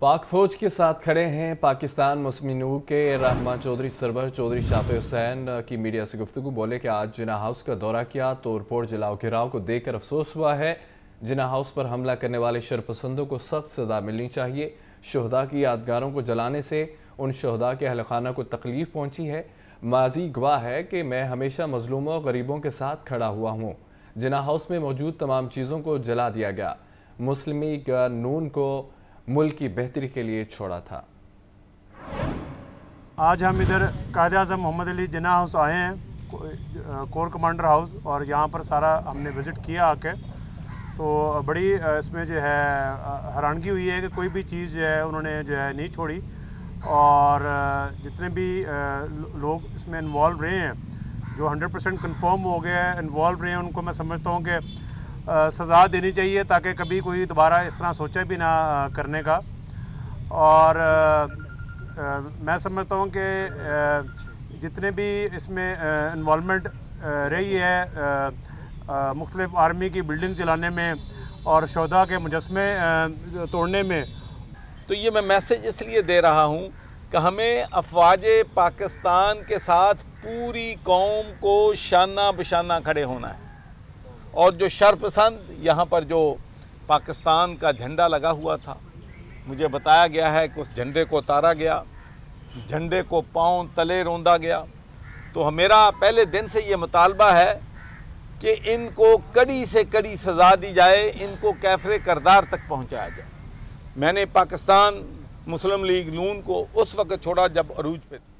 पाक फौज के साथ खड़े हैं पाकिस्तान मुस्लिम के रहमान चौधरी सरवर चौधरी शाफे हुसैन की मीडिया से गुफ्तु बोले कि आज जिना हाउस का दौरा किया तो रिपोर्ट जलाओ घिराव को देखकर अफसोस हुआ है। जिना हाउस पर हमला करने वाले शरपसंदों को सख्त सजा मिलनी चाहिए। शहदा की यादगारों को जलाने से उन शहदा के अहल खाना को तकलीफ़ पहुँची है। माजी गवाह है कि मैं हमेशा मजलूमों और गरीबों के साथ खड़ा हुआ हूँ। जिना हाउस में मौजूद तमाम चीज़ों को जला दिया गया। मुस्लिम नून को मुल्क की बेहतरी के लिए छोड़ा था। आज हम इधर कायद अजम मोहम्मद अली जिना हाउस आए हैं कोर कमांडर हाउस, और यहाँ पर सारा हमने विज़िट किया आके। तो बड़ी इसमें जो है हैरानगी हुई है कि कोई भी चीज़ जो है उन्होंने जो है नहीं छोड़ी। और जितने भी लोग इसमें इन्वॉल्व रहे हैं, जो 100 परसेंट कन्फर्म हो गए इन्वॉल्व रहे हैं, उनको मैं समझता हूँ कि सज़ा देनी चाहिए ताकि कभी कोई दोबारा इस तरह सोचे भी ना करने का। और मैं समझता हूँ कि जितने भी इसमें इन्वॉलमेंट रही है मुख्तलिफ़ आर्मी की बिल्डिंग चलाने में और शहदा के मुजस्मे तोड़ने में। तो ये मैं मैसेज इसलिए दे रहा हूँ कि हमें अफवाज पाकिस्तान के साथ पूरी कौम को शाना बशाना खड़े होना है। और जो शरपसंद यहाँ पर जो पाकिस्तान का झंडा लगा हुआ था, मुझे बताया गया है कि उस झंडे को उतारा गया, झंडे को पाँव तले रोंदा गया। तो मेरा पहले दिन से ये मुतालबा है कि इनको कड़ी से कड़ी सज़ा दी जाए, इनको कैफरे करदार तक पहुँचाया जाए। मैंने पाकिस्तान मुस्लिम लीग नून को उस वक्त छोड़ा जब अरूज पे थी।